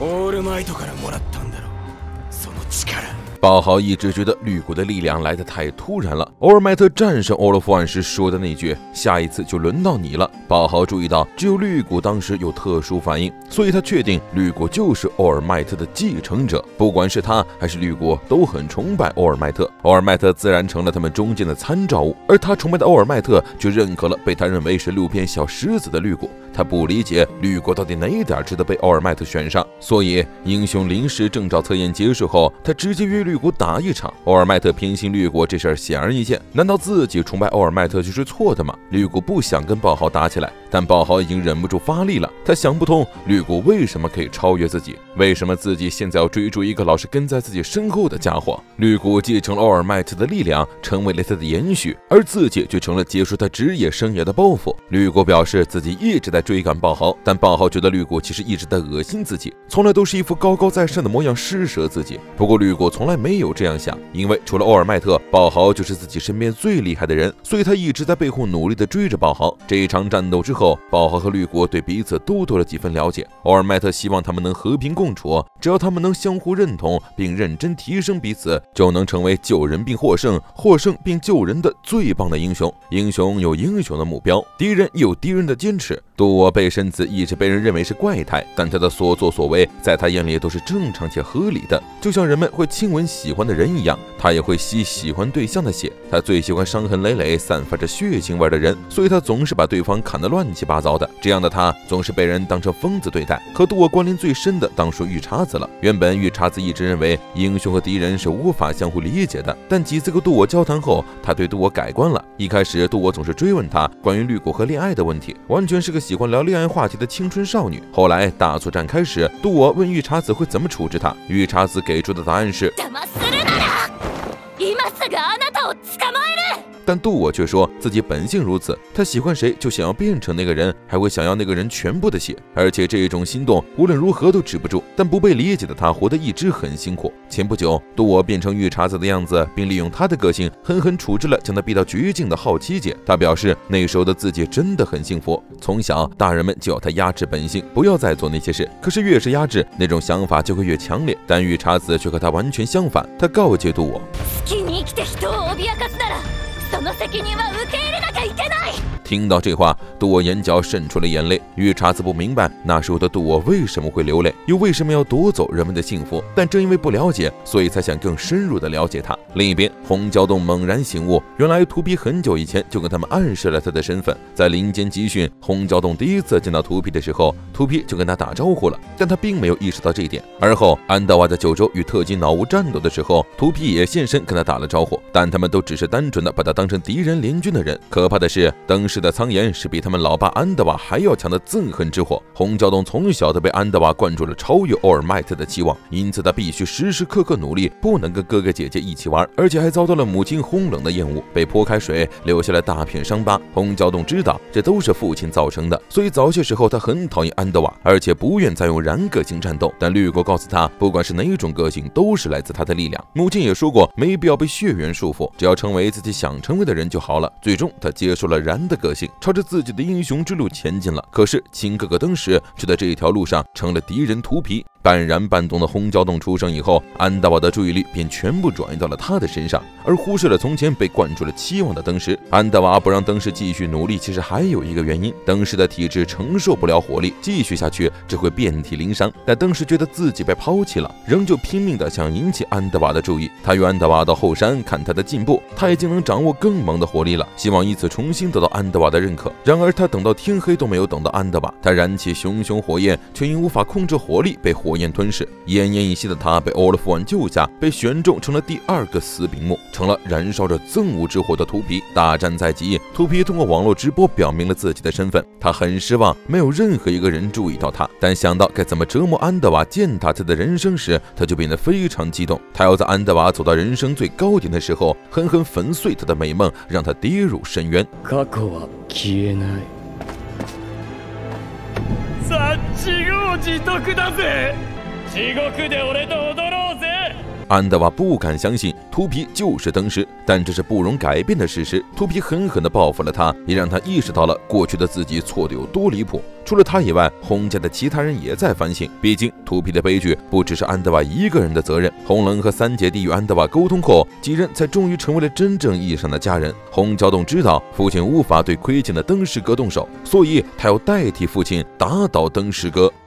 オールマイトからもらったんだろその力。宝豪一直觉得绿谷的力量来得太突然了。欧尔麦特战胜欧洛夫万时说的那句“下一次就轮到你了”，宝豪注意到只有绿谷当时有特殊反应，所以他确定绿谷就是欧尔麦特的继承者。不管是他还是绿谷，都很崇拜欧尔麦特，欧尔麦特自然成了他们中间的参照物。而他崇拜的欧尔麦特却认可了被他认为是六片小石子的绿谷。他不理解绿谷到底哪一点值得被欧尔麦特选上，所以英雄临时证照测验结束后，他直接约绿谷打一场。欧尔麦特偏心绿谷这事儿显而易见，难道自己崇拜欧尔麦特就是错的吗？绿谷不想跟爆豪打起来，但爆豪已经忍不住发力了。他想不通绿谷为什么可以超越自己，为什么自己现在要追逐一个老是跟在自己身后的家伙？绿谷继承了欧尔麦特的力量，成为了他的延续，而自己却成了结束他职业生涯的包袱。绿谷表示自己一直在。追赶爆豪，但爆豪觉得绿谷其实一直在恶心自己，从来都是一副高高在上的模样施舍自己。不过绿谷从来没有这样想，因为除了欧尔麦特，爆豪就是自己身边最厉害的人，所以他一直在背后努力的追着爆豪。这一场战斗之后，爆豪和绿国对彼此都多了几分了解。欧尔麦特希望他们能和平共处，只要他们能相互认同并认真提升彼此，就能成为救人并获胜、获胜并救人的最棒的英雄。英雄有英雄的目标，敌人有敌人的坚持。杜我贝身子一直被人认为是怪胎，但他的所作所为在他眼里都是正常且合理的，就像人们会亲吻喜欢的人一样，他也会吸喜欢对象的血。他最喜欢伤痕累累、散发着血腥味的人，所以他总是把对方砍得乱七八糟的。这样的他总是被人当成疯子对待。和杜我关联最深的当属玉叉子了。原本玉叉子一直认为英雄和敌人是无法相互理解的，但几次和杜我交谈后，他对杜我改观了。一开始杜我总是追问他关于绿谷和恋爱的问题，完全是个。喜欢聊恋爱话题的青春少女。后来大作战开始，杜我问玉茶子会怎么处置他，玉茶子给出的答案是。但杜我却说自己本性如此，他喜欢谁就想要变成那个人，还会想要那个人全部的血，而且这一种心动无论如何都止不住。但不被理解的他活得一直很辛苦。前不久，杜我变成御茶子的样子，并利用他的个性狠狠处置了将他逼到绝境的好七姐。他表示那时候的自己真的很幸福。从小大人们就要他压制本性，不要再做那些事。可是越是压制，那种想法就会越强烈。但御茶子却和他完全相反，他告诫杜我。その責任は受け入れなきゃいけない！听到这话，杜我眼角渗出了眼泪。御茶子不明白那时候的杜我为什么会流泪，又为什么要夺走人们的幸福。但正因为不了解，所以才想更深入的了解他。另一边，红蛟洞猛然醒悟，原来图皮很久以前就跟他们暗示了他的身份。在林间集训，红蛟洞第一次见到图皮的时候，图皮就跟他打招呼了，但他并没有意识到这一点。而后，安德瓦在九州与特级脑无战斗的时候，图皮也现身跟他打了招呼，但他们都只是单纯的把他当成敌人联军的人。可怕的是，当时。的苍岩是比他们老爸安德瓦还要强的憎恨之火。红蛟洞从小都被安德瓦灌注了超越欧尔麦特的期望，因此他必须时时刻刻努力，不能跟哥哥姐姐一起玩，而且还遭到了母亲轰冷的厌恶，被泼开水，留下了大片伤疤。红蛟洞知道这都是父亲造成的，所以早些时候他很讨厌安德瓦，而且不愿再用燃个性战斗。但绿国告诉他，不管是哪种个性，都是来自他的力量。母亲也说过，没必要被血缘束缚，只要成为自己想成为的人就好了。最终，他接受了燃的个。性朝着自己的英雄之路前进了，可是亲哥哥登时却在这一条路上成了敌人图皮。半燃半冻的轰蛟洞出生以后，安德瓦的注意力便全部转移到了他的身上，而忽视了从前被灌注了期望的灯时。安德瓦不让灯石继续努力，其实还有一个原因：灯石的体质承受不了火力，继续下去只会遍体鳞伤。但灯石觉得自己被抛弃了，仍旧拼命的想引起安德瓦的注意。他约安德瓦到后山看他的进步，他已经能掌握更猛的火力了，希望以此重新得到安德瓦的认可。然而他等到天黑都没有等到安德瓦，他燃起熊熊火焰，却因无法控制火力被火。火焰吞噬，奄奄一息的他被欧勒夫王救下，被选中成了第二个死柄木，成了燃烧着憎恶之火的秃皮。大战在即，秃皮通过网络直播表明了自己的身份。他很失望，没有任何一个人注意到他。但想到该怎么折磨安德瓦、践踏他的人生时，他就变得非常激动。他要在安德瓦走到人生最高点的时候，狠狠粉碎他的美梦，让他跌入深渊。自業自得だぜ。地獄で俺と踊ろう。安德瓦不敢相信秃皮就是灯师，但这是不容改变的事实。秃皮狠狠地报复了他，也让他意识到了过去的自己错得有多离谱。除了他以外，洪家的其他人也在反省。毕竟，秃皮的悲剧不只是安德瓦一个人的责任。洪冷和三姐弟与安德瓦沟通后，几人才终于成为了真正意义上的家人。洪教栋知道父亲无法对亏欠的灯师哥动手，所以他要代替父亲打倒灯师哥。